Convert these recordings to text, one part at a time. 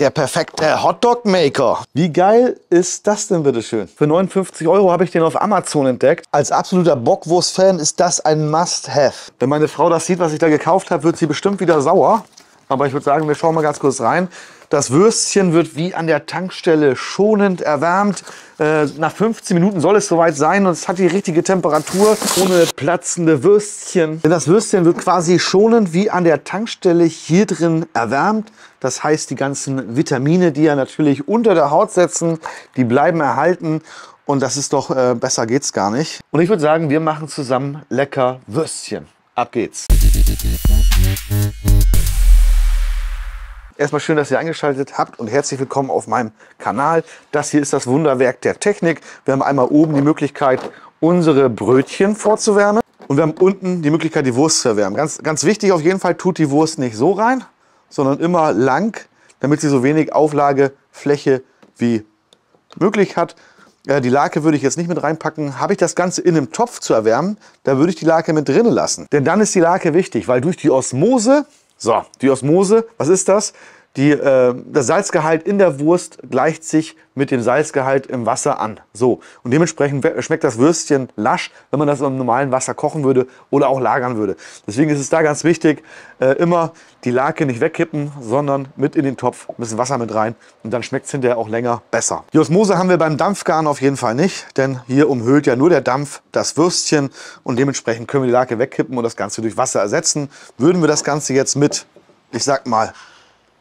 Der perfekte Hotdog-Maker. Wie geil ist das denn bitte schön? Für 59 Euro habe ich den auf Amazon entdeckt. Als absoluter Bockwurst-Fan ist das ein Must-Have. Wenn meine Frau das sieht, was ich da gekauft habe, wird sie bestimmt wieder sauer. Aber ich würde sagen, wir schauen mal ganz kurz rein. Das Würstchen wird wie an der Tankstelle schonend erwärmt. Äh, nach 15 Minuten soll es soweit sein und es hat die richtige Temperatur ohne platzende Würstchen. Denn das Würstchen wird quasi schonend wie an der Tankstelle hier drin erwärmt. Das heißt, die ganzen Vitamine, die ja natürlich unter der Haut setzen, die bleiben erhalten. Und das ist doch, äh, besser geht's gar nicht. Und ich würde sagen, wir machen zusammen lecker Würstchen. Ab geht's. Erstmal schön, dass ihr eingeschaltet habt und herzlich willkommen auf meinem Kanal. Das hier ist das Wunderwerk der Technik. Wir haben einmal oben die Möglichkeit, unsere Brötchen vorzuwärmen. Und wir haben unten die Möglichkeit, die Wurst zu erwärmen. Ganz, ganz wichtig auf jeden Fall, tut die Wurst nicht so rein, sondern immer lang, damit sie so wenig Auflagefläche wie möglich hat. Äh, die Lake würde ich jetzt nicht mit reinpacken. Habe ich das Ganze in einem Topf zu erwärmen, da würde ich die Lake mit drinnen lassen. Denn dann ist die Lake wichtig, weil durch die Osmose so, die Osmose, was ist das? Die, äh, das Salzgehalt in der Wurst gleicht sich mit dem Salzgehalt im Wasser an. So. Und dementsprechend schmeckt das Würstchen lasch, wenn man das im normalen Wasser kochen würde oder auch lagern würde. Deswegen ist es da ganz wichtig, äh, immer die Lake nicht wegkippen, sondern mit in den Topf, ein bisschen Wasser mit rein und dann schmeckt es hinterher auch länger besser. Die Osmose haben wir beim Dampfgaren auf jeden Fall nicht, denn hier umhüllt ja nur der Dampf das Würstchen und dementsprechend können wir die Lake wegkippen und das Ganze durch Wasser ersetzen. Würden wir das Ganze jetzt mit, ich sag mal,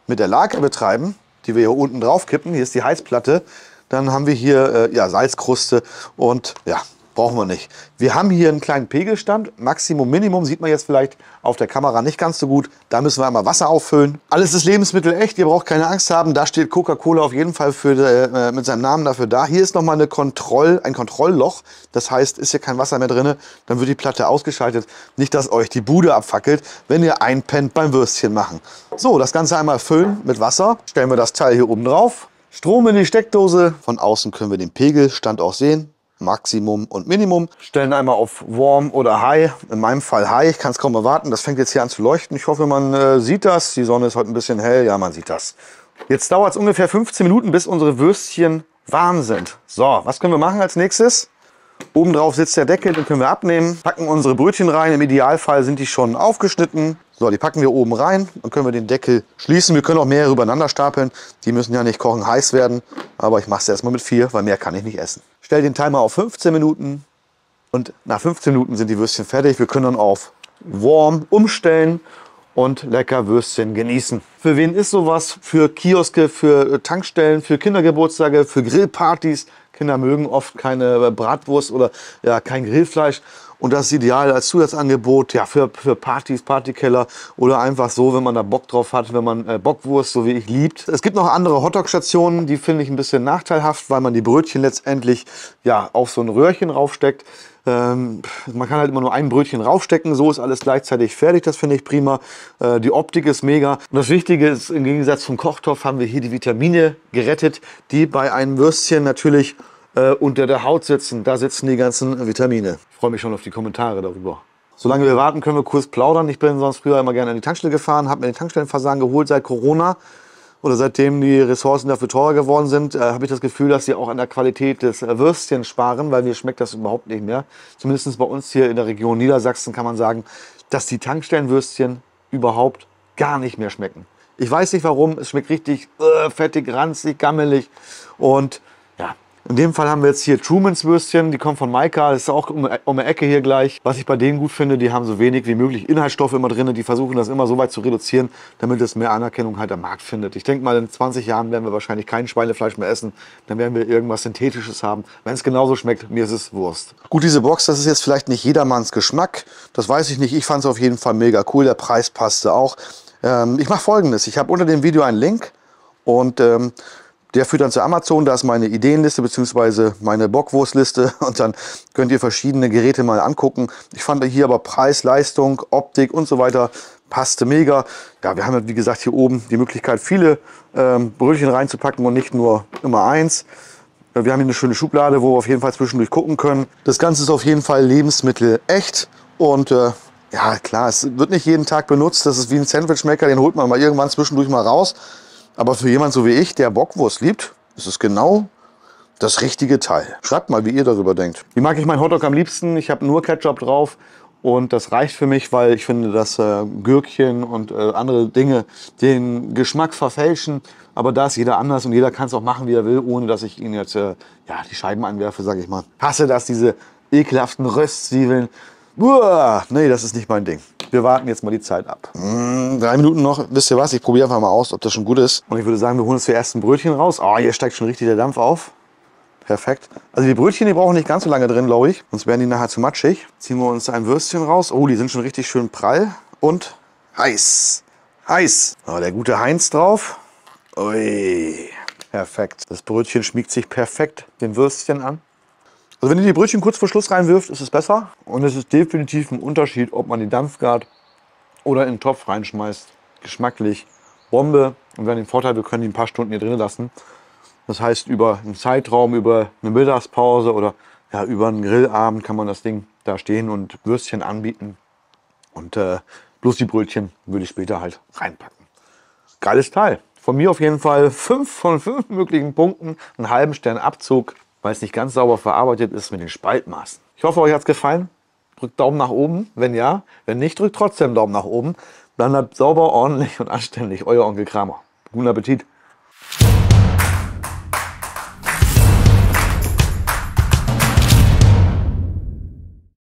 mit der Lake betreiben, die wir hier unten drauf kippen, hier ist die Heizplatte, dann haben wir hier äh, ja, Salzkruste und ja, brauchen wir nicht. Wir haben hier einen kleinen Pegelstand, Maximum, Minimum, sieht man jetzt vielleicht auf der Kamera nicht ganz so gut. Da müssen wir einmal Wasser auffüllen. Alles ist Lebensmittel echt, ihr braucht keine Angst haben. Da steht Coca-Cola auf jeden Fall für, äh, mit seinem Namen dafür da. Hier ist nochmal eine Kontroll, ein Kontrollloch. Das heißt, ist hier kein Wasser mehr drin, dann wird die Platte ausgeschaltet. Nicht, dass euch die Bude abfackelt, wenn ihr einpennt beim Würstchen machen. So, das Ganze einmal füllen mit Wasser. Stellen wir das Teil hier oben drauf. Strom in die Steckdose. Von außen können wir den Pegelstand auch sehen. Maximum und Minimum. Stellen einmal auf Warm oder High. In meinem Fall High. Ich kann es kaum erwarten. Das fängt jetzt hier an zu leuchten. Ich hoffe, man äh, sieht das. Die Sonne ist heute ein bisschen hell. Ja, man sieht das. Jetzt dauert es ungefähr 15 Minuten, bis unsere Würstchen warm sind. So, was können wir machen als nächstes? Oben drauf sitzt der Deckel, den können wir abnehmen. Packen unsere Brötchen rein. Im Idealfall sind die schon aufgeschnitten. So, die packen wir oben rein. Dann können wir den Deckel schließen. Wir können auch mehrere übereinander stapeln. Die müssen ja nicht kochen heiß werden. Aber ich mache es erstmal mit vier, weil mehr kann ich nicht essen. Stell den Timer auf 15 Minuten. Und nach 15 Minuten sind die Würstchen fertig. Wir können dann auf Warm umstellen und lecker Würstchen genießen. Für wen ist sowas? Für Kioske, für Tankstellen, für Kindergeburtstage, für Grillpartys. Kinder mögen oft keine Bratwurst oder ja, kein Grillfleisch. Und das ist ideal als Zusatzangebot ja, für, für Partys, Partykeller oder einfach so, wenn man da Bock drauf hat, wenn man äh, Bockwurst, so wie ich, liebt. Es gibt noch andere Hotdog-Stationen, die finde ich ein bisschen nachteilhaft, weil man die Brötchen letztendlich ja, auf so ein Röhrchen raufsteckt. Ähm, man kann halt immer nur ein Brötchen raufstecken, so ist alles gleichzeitig fertig, das finde ich prima. Äh, die Optik ist mega. Und das Wichtige ist, im Gegensatz zum Kochtopf haben wir hier die Vitamine gerettet, die bei einem Würstchen natürlich äh, unter der Haut sitzen. Da sitzen die ganzen Vitamine. Ich freue mich schon auf die Kommentare darüber. Solange wir warten, können wir kurz plaudern. Ich bin sonst früher immer gerne an die Tankstelle gefahren, habe mir den Tankstellenversagen geholt seit Corona. Oder seitdem die Ressourcen dafür teurer geworden sind, äh, habe ich das Gefühl, dass sie auch an der Qualität des äh, Würstchens sparen, weil mir schmeckt das überhaupt nicht mehr. Zumindest bei uns hier in der Region Niedersachsen kann man sagen, dass die Tankstellenwürstchen überhaupt gar nicht mehr schmecken. Ich weiß nicht warum, es schmeckt richtig äh, fettig, ranzig, gammelig und in dem Fall haben wir jetzt hier Trumans Würstchen, die kommen von Maika, das ist auch um, um die Ecke hier gleich. Was ich bei denen gut finde, die haben so wenig wie möglich Inhaltsstoffe immer drin, die versuchen das immer so weit zu reduzieren, damit es mehr Anerkennung halt am Markt findet. Ich denke mal, in 20 Jahren werden wir wahrscheinlich kein Schweinefleisch mehr essen, dann werden wir irgendwas Synthetisches haben. Wenn es genauso schmeckt, mir ist es Wurst. Gut, diese Box, das ist jetzt vielleicht nicht jedermanns Geschmack, das weiß ich nicht. Ich fand es auf jeden Fall mega cool, der Preis passte auch. Ähm, ich mache folgendes, ich habe unter dem Video einen Link und ähm, der führt dann zu Amazon, da ist meine Ideenliste bzw. meine Bockwurstliste und dann könnt ihr verschiedene Geräte mal angucken. Ich fand hier aber Preis, Leistung, Optik und so weiter passte mega. Ja, wir haben wie gesagt hier oben die Möglichkeit viele ähm, Brötchen reinzupacken und nicht nur immer eins. Wir haben hier eine schöne Schublade, wo wir auf jeden Fall zwischendurch gucken können. Das Ganze ist auf jeden Fall Lebensmittel echt und äh, ja klar, es wird nicht jeden Tag benutzt. Das ist wie ein Sandwichmaker, den holt man mal irgendwann zwischendurch mal raus. Aber für jemand so wie ich, der Bockwurst liebt, ist es genau das richtige Teil. Schreibt mal, wie ihr darüber denkt. Wie mag ich meinen Hotdog am liebsten? Ich habe nur Ketchup drauf. Und das reicht für mich, weil ich finde, dass äh, Gürkchen und äh, andere Dinge den Geschmack verfälschen. Aber da ist jeder anders und jeder kann es auch machen, wie er will, ohne dass ich ihn jetzt äh, ja, die Scheiben anwerfe, sage ich mal. Hasse das, diese ekelhaften Röstzwiebeln. Uah, nee, das ist nicht mein Ding. Wir warten jetzt mal die Zeit ab. Mm, drei Minuten noch. Wisst ihr was? Ich probiere einfach mal aus, ob das schon gut ist. Und ich würde sagen, wir holen uns zuerst ein Brötchen raus. Oh, hier steigt schon richtig der Dampf auf. Perfekt. Also die Brötchen, die brauchen nicht ganz so lange drin, glaube ich. Sonst werden die nachher zu matschig. Ziehen wir uns ein Würstchen raus. Oh, die sind schon richtig schön prall. Und heiß. Heiß. Oh, der gute Heinz drauf. Ui. Perfekt. Das Brötchen schmiegt sich perfekt den Würstchen an. Also wenn ihr die Brötchen kurz vor Schluss reinwirft, ist es besser. Und es ist definitiv ein Unterschied, ob man die Dampfgart oder in den Topf reinschmeißt. Geschmacklich Bombe. Und wir haben den Vorteil, wir können die ein paar Stunden hier drin lassen. Das heißt, über einen Zeitraum, über eine Mittagspause oder ja, über einen Grillabend kann man das Ding da stehen und Würstchen anbieten. Und äh, bloß die Brötchen würde ich später halt reinpacken. Geiles Teil. Von mir auf jeden Fall fünf von fünf möglichen Punkten, einen halben Stern Abzug, weil es nicht ganz sauber verarbeitet ist mit den Spaltmaßen. Ich hoffe, euch hat es gefallen. Drückt Daumen nach oben, wenn ja. Wenn nicht, drückt trotzdem Daumen nach oben. Dann bleibt sauber, ordentlich und anständig. Euer Onkel Kramer. Guten Appetit.